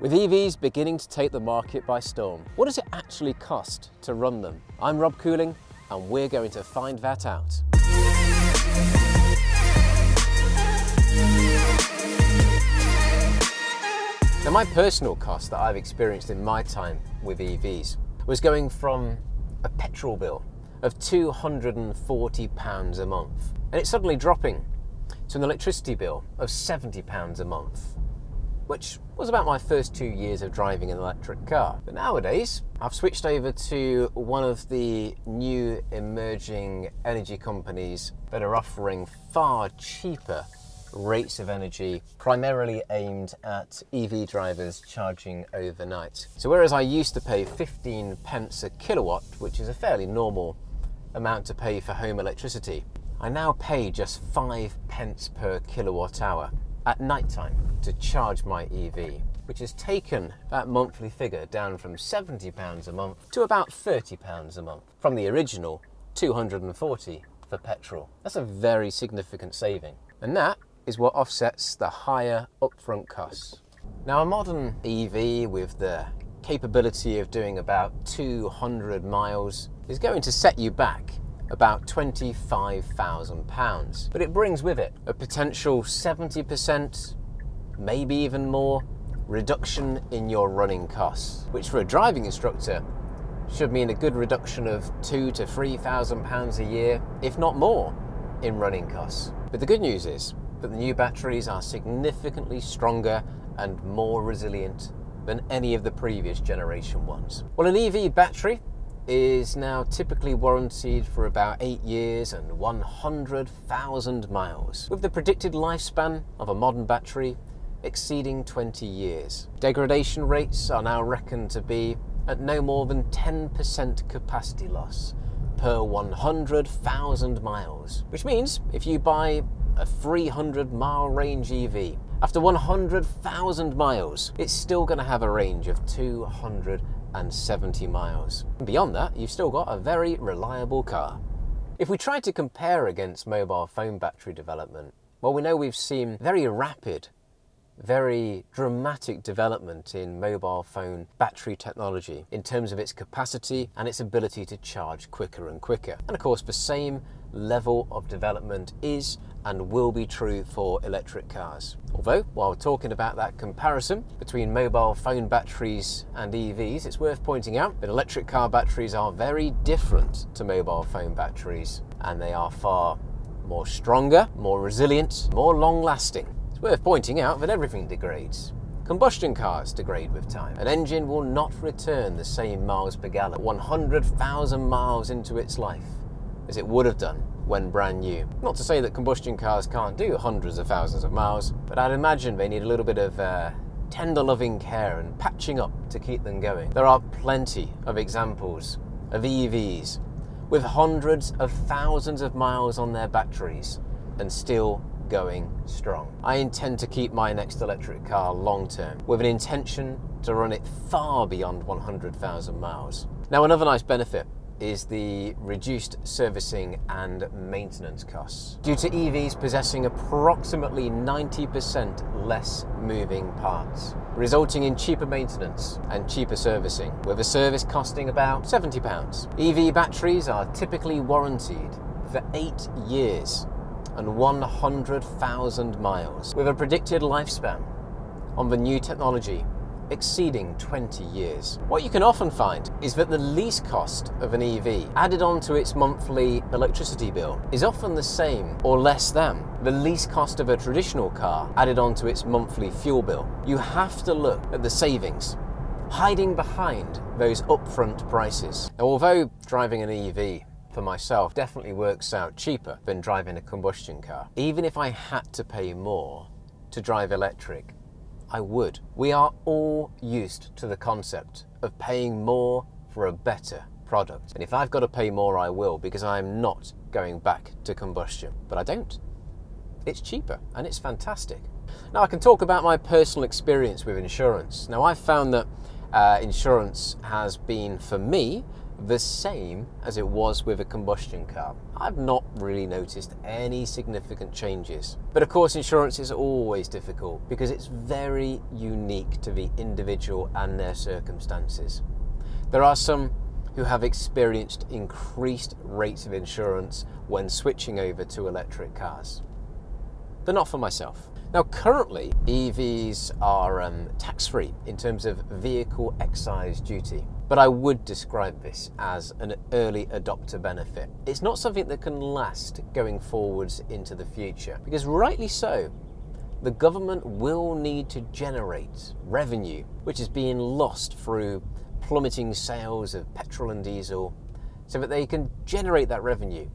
With EVs beginning to take the market by storm, what does it actually cost to run them? I'm Rob Cooling and we're going to find that out. Now my personal cost that I've experienced in my time with EVs was going from a petrol bill of £240 a month and it's suddenly dropping to an electricity bill of £70 a month which was about my first two years of driving an electric car. But nowadays, I've switched over to one of the new emerging energy companies that are offering far cheaper rates of energy, primarily aimed at EV drivers charging overnight. So whereas I used to pay 15 pence a kilowatt, which is a fairly normal amount to pay for home electricity, I now pay just 5 pence per kilowatt hour at night time to charge my EV, which has taken that monthly figure down from £70 a month to about £30 a month from the original 240 for petrol. That's a very significant saving. And that is what offsets the higher upfront costs. Now a modern EV with the capability of doing about 200 miles is going to set you back about £25,000. But it brings with it a potential 70%, maybe even more, reduction in your running costs, which for a driving instructor should mean a good reduction of two to three thousand pounds a year, if not more, in running costs. But the good news is that the new batteries are significantly stronger and more resilient than any of the previous generation ones. Well, an EV battery is now typically warranted for about 8 years and 100,000 miles, with the predicted lifespan of a modern battery exceeding 20 years. Degradation rates are now reckoned to be at no more than 10% capacity loss per 100,000 miles, which means if you buy a 300 mile range EV, after 100,000 miles, it's still going to have a range of 200 and 70 miles. Beyond that, you've still got a very reliable car. If we try to compare against mobile phone battery development, well, we know we've seen very rapid, very dramatic development in mobile phone battery technology in terms of its capacity and its ability to charge quicker and quicker. And of course, the same level of development is and will be true for electric cars. Although, while talking about that comparison between mobile phone batteries and EVs, it's worth pointing out that electric car batteries are very different to mobile phone batteries and they are far more stronger, more resilient, more long lasting. It's worth pointing out that everything degrades. Combustion cars degrade with time. An engine will not return the same miles per gallon 100,000 miles into its life as it would have done when brand new. Not to say that combustion cars can't do hundreds of thousands of miles, but I'd imagine they need a little bit of uh, tender loving care and patching up to keep them going. There are plenty of examples of EVs with hundreds of thousands of miles on their batteries and still going strong. I intend to keep my next electric car long term with an intention to run it far beyond 100,000 miles. Now another nice benefit is the reduced servicing and maintenance costs. Due to EVs possessing approximately 90% less moving parts, resulting in cheaper maintenance and cheaper servicing, with a service costing about £70. EV batteries are typically warranted for eight years and 100,000 miles, with a predicted lifespan on the new technology exceeding 20 years. What you can often find is that the lease cost of an EV added onto its monthly electricity bill is often the same or less than the lease cost of a traditional car added onto its monthly fuel bill. You have to look at the savings hiding behind those upfront prices. Now, although driving an EV for myself definitely works out cheaper than driving a combustion car, even if I had to pay more to drive electric, I would. We are all used to the concept of paying more for a better product. And if I've got to pay more, I will because I'm not going back to combustion. But I don't. It's cheaper and it's fantastic. Now, I can talk about my personal experience with insurance. Now, I've found that uh, insurance has been, for me, the same as it was with a combustion car. I've not really noticed any significant changes. But of course, insurance is always difficult because it's very unique to the individual and their circumstances. There are some who have experienced increased rates of insurance when switching over to electric cars. But not for myself. Now, currently, EVs are um, tax free in terms of vehicle excise duty, but I would describe this as an early adopter benefit. It's not something that can last going forwards into the future, because rightly so, the government will need to generate revenue, which is being lost through plummeting sales of petrol and diesel, so that they can generate that revenue,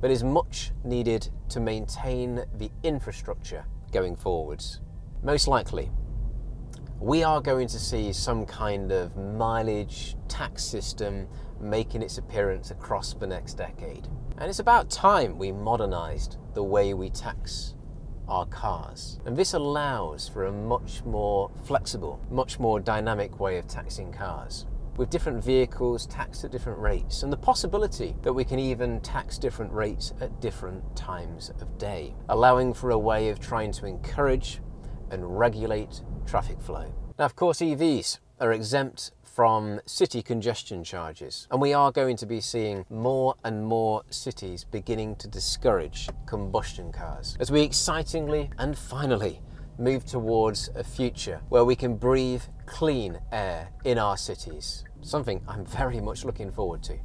but is much needed to maintain the infrastructure going forwards. Most likely, we are going to see some kind of mileage tax system making its appearance across the next decade. And it's about time we modernised the way we tax our cars. And this allows for a much more flexible, much more dynamic way of taxing cars with different vehicles taxed at different rates, and the possibility that we can even tax different rates at different times of day, allowing for a way of trying to encourage and regulate traffic flow. Now, of course, EVs are exempt from city congestion charges, and we are going to be seeing more and more cities beginning to discourage combustion cars as we excitingly and finally move towards a future where we can breathe clean air in our cities something I'm very much looking forward to.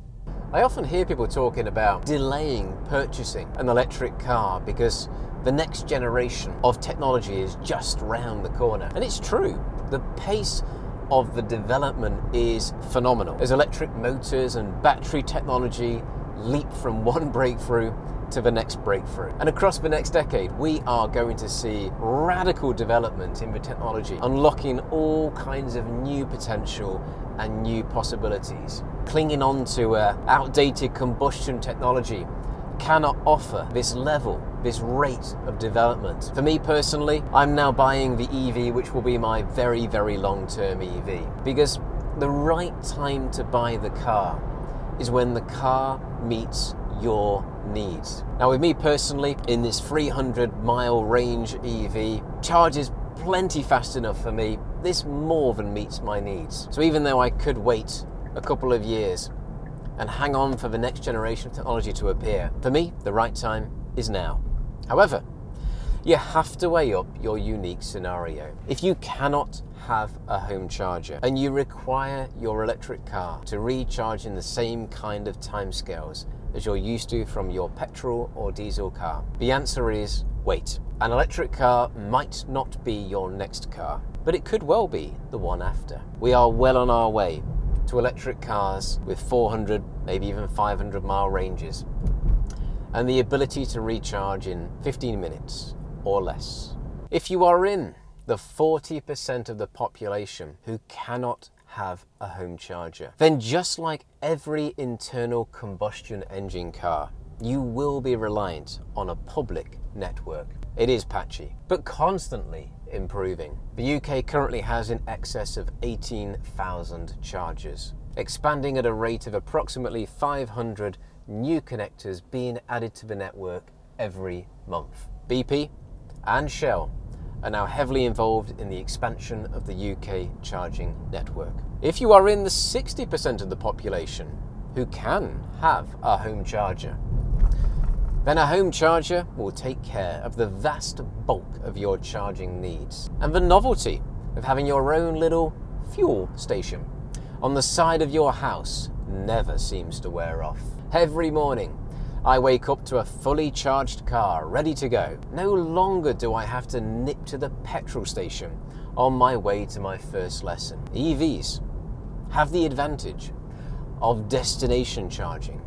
I often hear people talking about delaying purchasing an electric car because the next generation of technology is just round the corner. And it's true, the pace of the development is phenomenal. As electric motors and battery technology leap from one breakthrough to the next breakthrough. And across the next decade, we are going to see radical development in the technology, unlocking all kinds of new potential and new possibilities. Clinging on to outdated combustion technology cannot offer this level, this rate of development. For me personally, I'm now buying the EV, which will be my very, very long term EV, because the right time to buy the car is when the car meets your needs. Now, with me personally, in this 300 mile range EV, charges plenty fast enough for me. This more than meets my needs. So, even though I could wait a couple of years and hang on for the next generation of technology to appear, for me, the right time is now. However, you have to weigh up your unique scenario. If you cannot have a home charger and you require your electric car to recharge in the same kind of timescales as you're used to from your petrol or diesel car? The answer is wait. An electric car might not be your next car, but it could well be the one after. We are well on our way to electric cars with 400, maybe even 500 mile ranges, and the ability to recharge in 15 minutes or less. If you are in the 40% of the population who cannot have a home charger. Then just like every internal combustion engine car, you will be reliant on a public network. It is patchy, but constantly improving. The UK currently has in excess of 18,000 chargers, expanding at a rate of approximately 500 new connectors being added to the network every month. BP and Shell are now heavily involved in the expansion of the UK charging network. If you are in the 60% of the population who can have a home charger, then a home charger will take care of the vast bulk of your charging needs. And the novelty of having your own little fuel station on the side of your house never seems to wear off. Every morning, I wake up to a fully charged car ready to go. No longer do I have to nip to the petrol station on my way to my first lesson. EVs have the advantage of destination charging,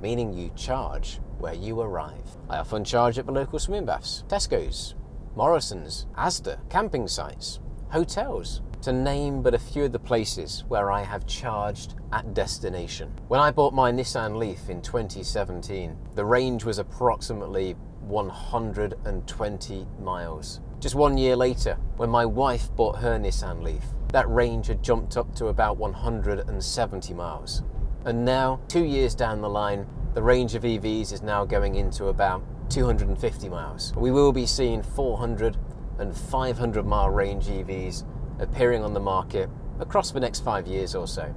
meaning you charge where you arrive. I often charge at the local swimming baths, Tesco's, Morrison's, Asda, camping sites, hotels, to name but a few of the places where I have charged at destination. When I bought my Nissan Leaf in 2017, the range was approximately 120 miles. Just one year later, when my wife bought her Nissan Leaf, that range had jumped up to about 170 miles. And now, two years down the line, the range of EVs is now going into about 250 miles. We will be seeing 400 and 500 mile range EVs appearing on the market across the next five years or so.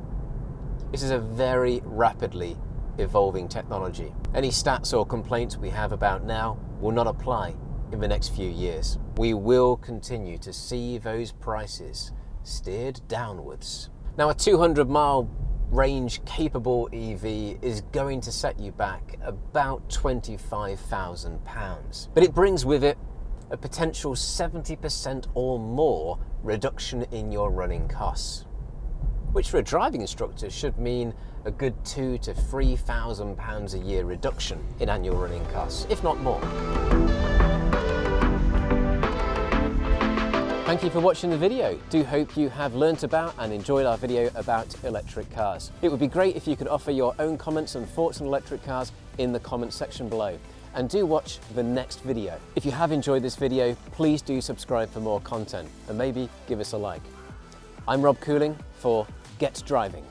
This is a very rapidly evolving technology. Any stats or complaints we have about now will not apply in the next few years. We will continue to see those prices steered downwards. Now, a 200 mile range capable EV is going to set you back about £25,000. But it brings with it a potential 70% or more reduction in your running costs, which for a driving instructor should mean a good two to three thousand pounds a year reduction in annual running costs, if not more. Thank you for watching the video. Do hope you have learnt about and enjoyed our video about electric cars. It would be great if you could offer your own comments and thoughts on electric cars in the comments section below. And do watch the next video. If you have enjoyed this video, please do subscribe for more content and maybe give us a like. I'm Rob Cooling for Get Driving.